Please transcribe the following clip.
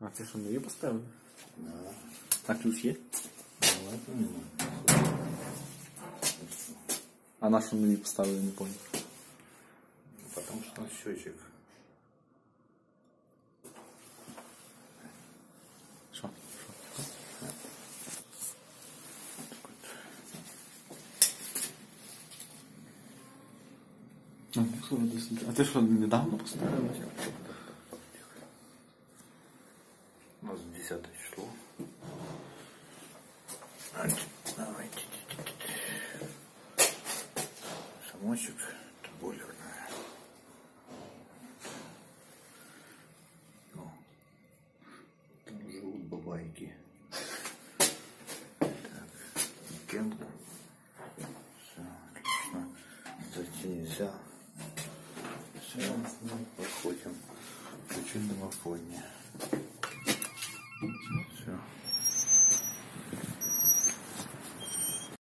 А це що нові поставили? Да. А ключ є? Давай помимо. А на що нові поставили, не понял. Потому что на счетчик. Що? А, що ви десь- А ти що, недавно поставили? У нас 10 число. Давайте. Самочек, это бойлерная. О, там живут бабайки. Так, кемка. Все, отлично. Зайти нельзя. Все, мы проходим. Включить домофоне.